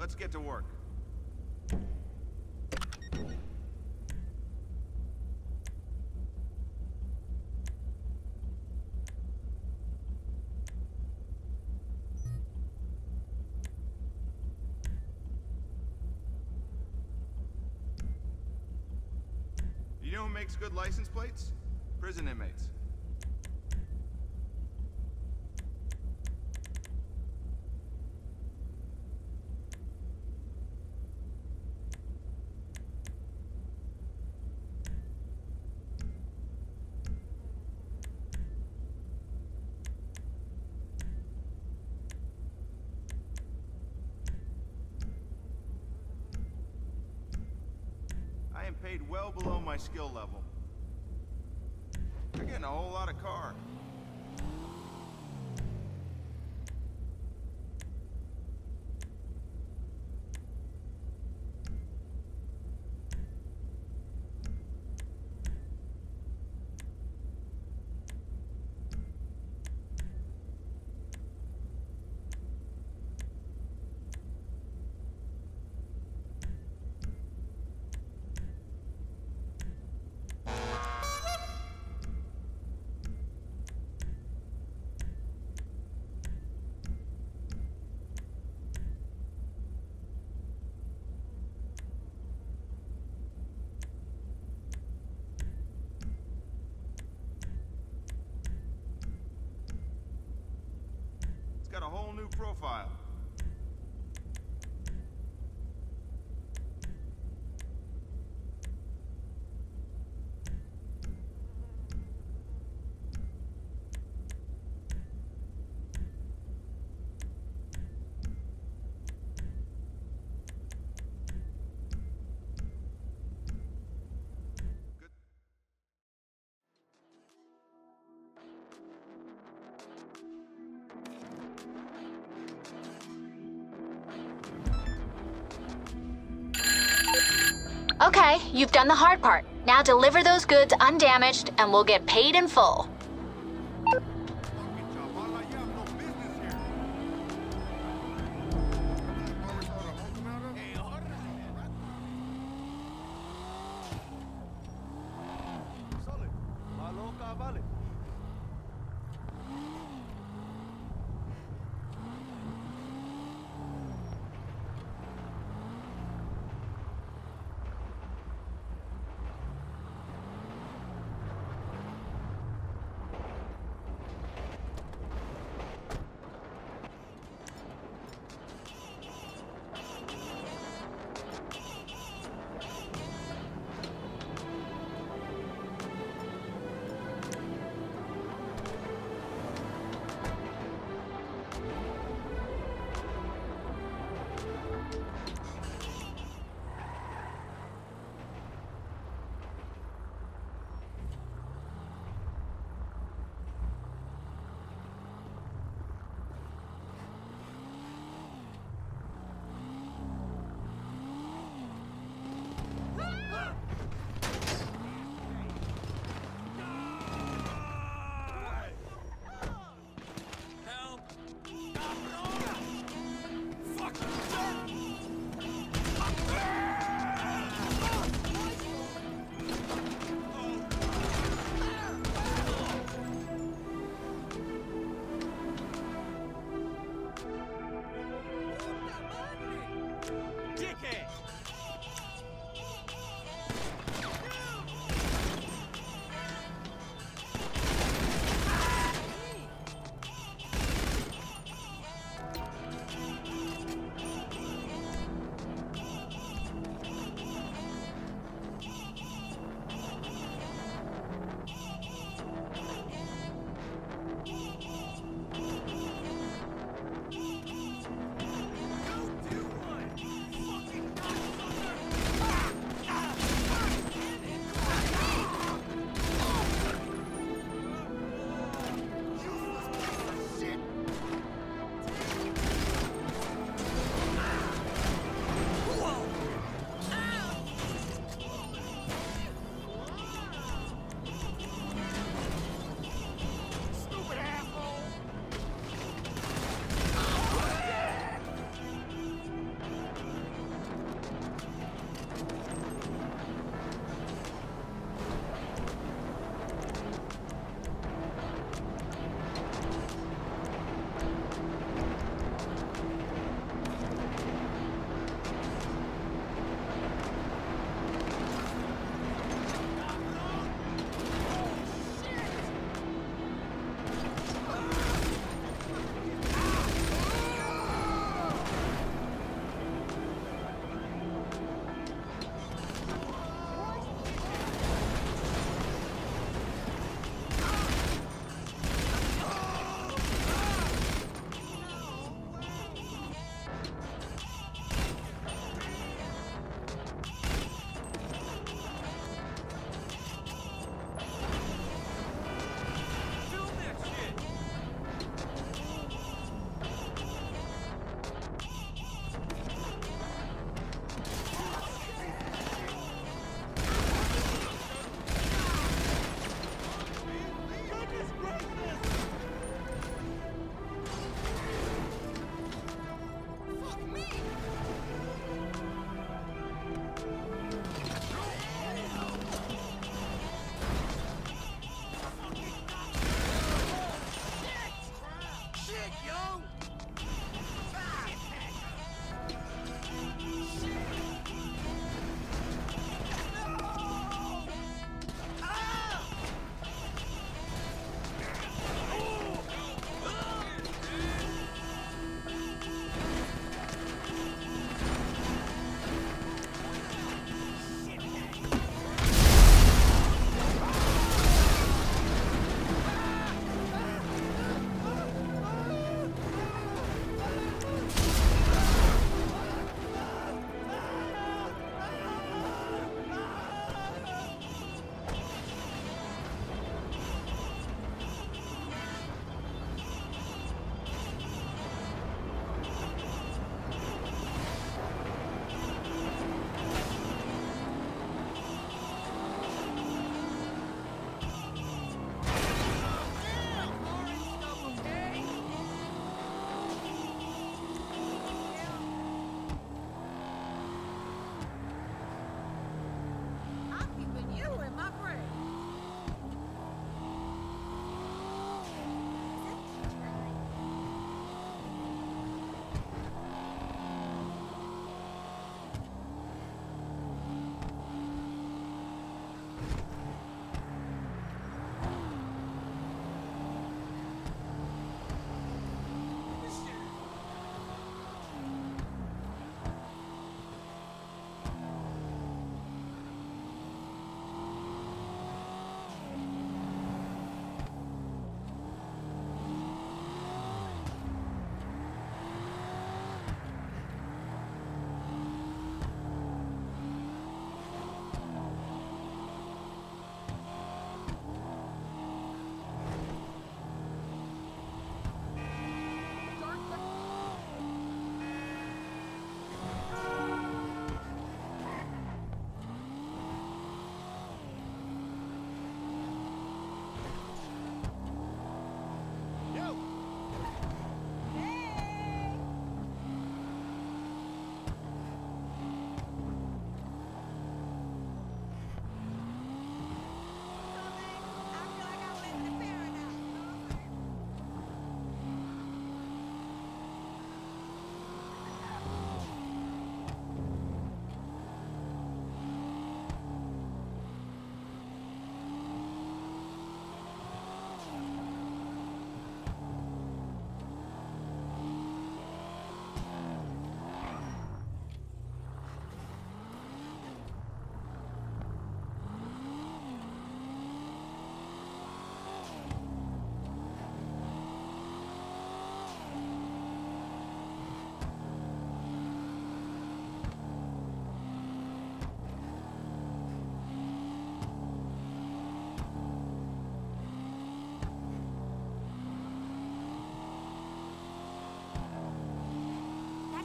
Let's get to work. You know who makes good license plates? Prison inmates. Paid well below my skill level. You're getting a whole lot of car. It's got a whole new profile. Okay, you've done the hard part. Now deliver those goods undamaged and we'll get paid in full.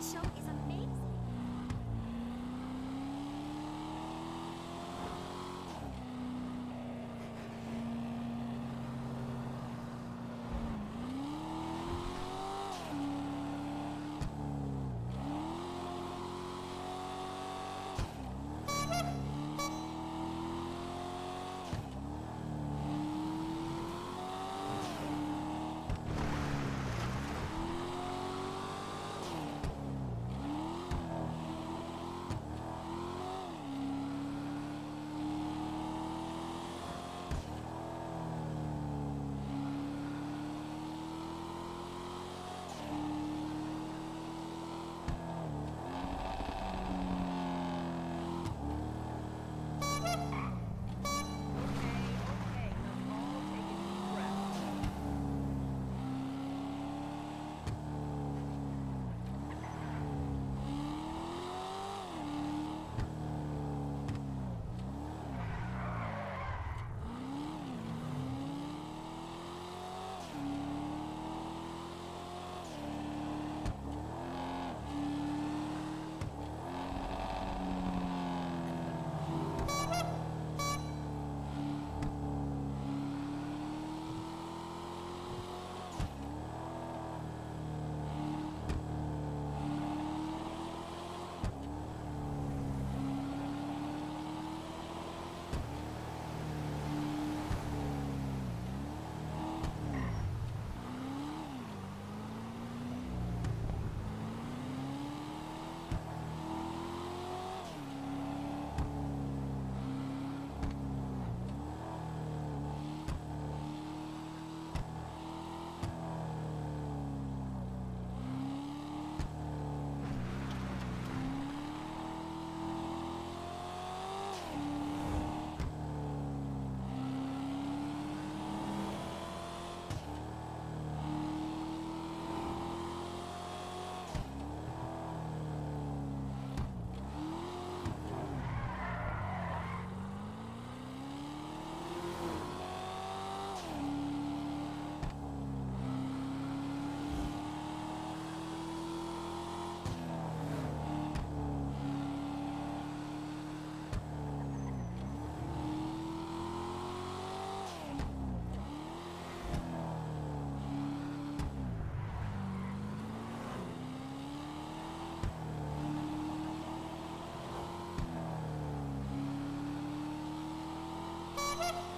Show is amazing. Ha ha ha!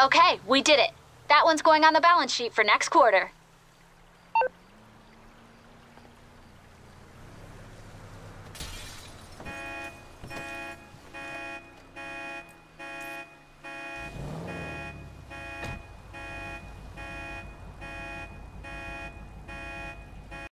Okay, we did it. That one's going on the balance sheet for next quarter.